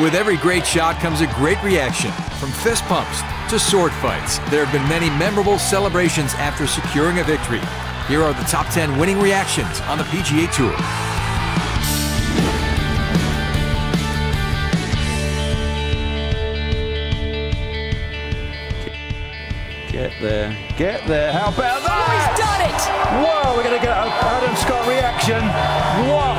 With every great shot comes a great reaction, from fist pumps to sword fights. There have been many memorable celebrations after securing a victory. Here are the top 10 winning reactions on the PGA Tour. Get there. Get there. How about that? Oh, he's done it! Whoa, we're going to get an Adam Scott reaction. Whoa.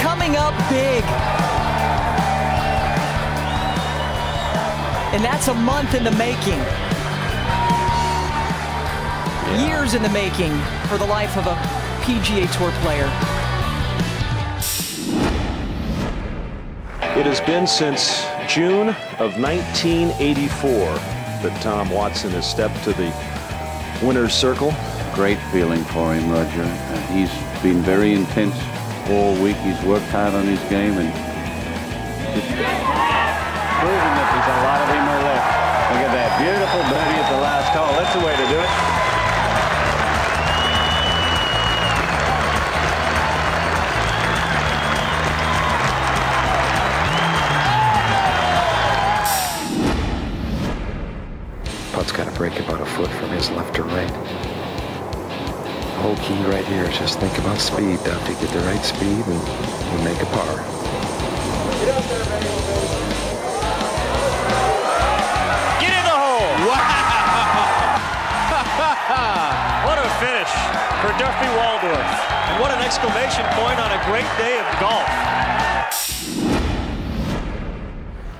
Coming up big. And that's a month in the making. Years in the making for the life of a PGA Tour player. It has been since June of 1984 that Tom Watson has stepped to the winner's circle. Great feeling for him, Roger. Uh, he's been very intense all week. He's worked hard on his game and just proving that there's a lot of him left. Look at that beautiful birdie at the last hole. That's the way to do it. Putt's got to break about a foot from his left to right. The whole key right here is just think about speed. Now, if you get the right speed and you make a par. Get in the hole! Wow! what a finish for Duffy Waldorf. And what an exclamation point on a great day of golf.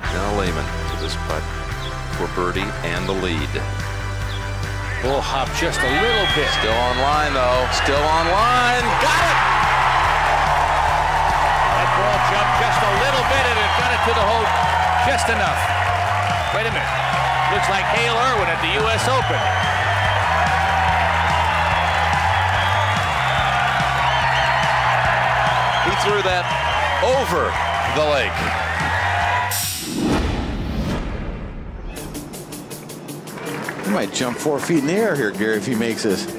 Now Lehman to this putt for birdie and the lead. Bull hop just a little bit. Still online, though. Still online. Got it! That ball jumped just a little bit and it got it to the hole just enough. Wait a minute. Looks like Hale Irwin at the U.S. Open. He threw that over the lake. He might jump four feet in the air here, Gary, if he makes this.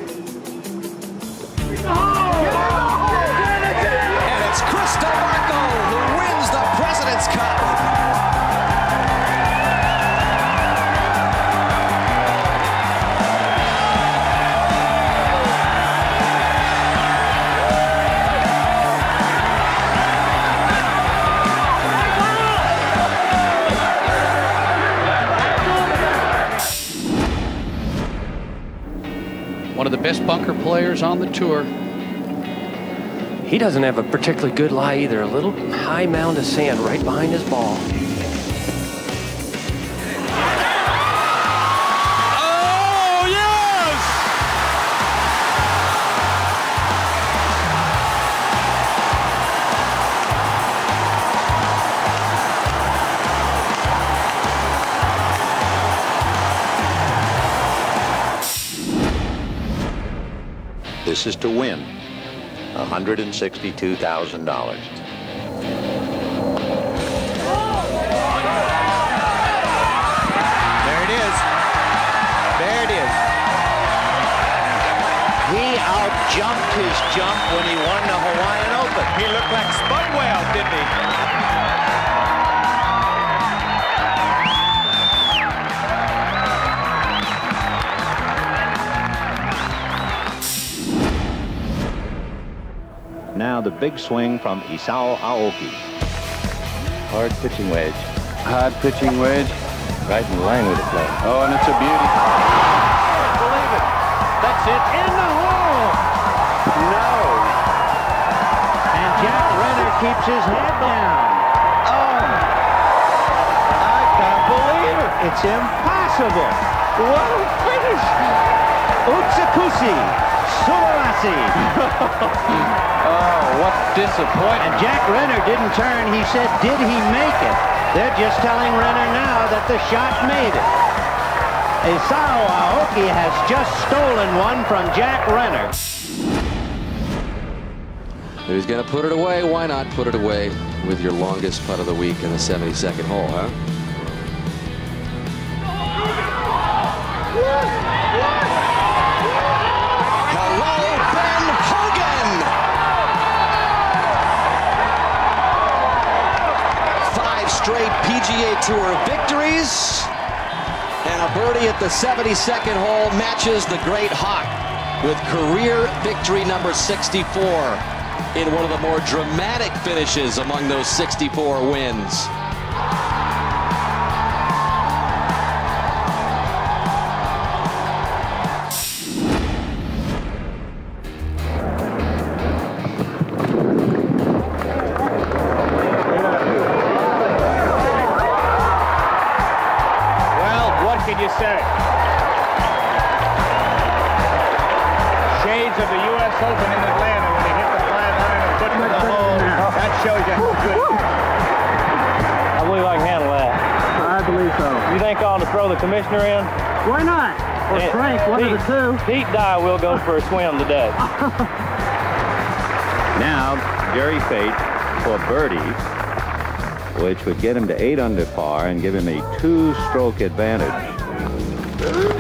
Of the best bunker players on the tour. He doesn't have a particularly good lie either. A little high mound of sand right behind his ball. This is to win $162,000. There it is. There it is. He outjumped his jump when he won the Hawaiian Open. He looked like Spud Webb, didn't he? Now the big swing from Isao Aoki. Hard pitching wedge. Hard pitching wedge. Right in line with the play. Oh, and it's a beauty. Believe it. That's it. In the hole. No. And Jack Renner keeps his head down. Oh. I can't believe it. It's impossible. What a finish. Utsukushi. Suarasi. Oh, what disappointment. And Jack Renner didn't turn. He said, did he make it? They're just telling Renner now that the shot made it. Isao Aoki has just stolen one from Jack Renner. Who's going to put it away. Why not put it away with your longest putt of the week in the 72nd hole, huh? Tour victories. And a birdie at the 72nd hole matches the great Hawk with career victory number 64 in one of the more dramatic finishes among those 64 wins. You say? Shades of the U.S. Open in Atlanta when he hit the 500 and put it in the hole. That shows you how good. I believe I can handle that. I believe so. You think I ought to throw the commissioner in? Why not? Or Eh, Frank, one Pete, of the two. Pete Dye will go for a swim today. Now, Jerry Pate for birdie, which would get him to eight under par and give him a two-stroke advantage. Jerry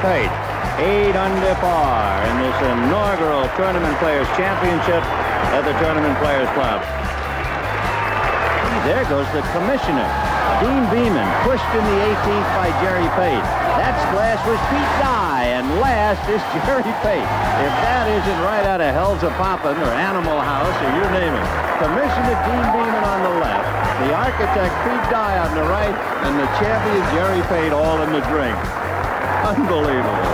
Pate, eight under par in this inaugural Tournament Players Championship at the Tournament Players Club. There goes the commissioner. Deane Beman pushed in the 18th by Jerry Pate. That splash was Pete Dye, and last is Jerry Pate. If that isn't right out of Hellzapoppin' or Animal House or you name it. Commissioner Deane Beman on the left, the architect Pete Dye on the right, and the champion Jerry Pate all in the drink. Unbelievable.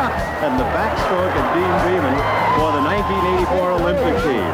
and the backstroke of Deane Beman for the 1984 Olympic team.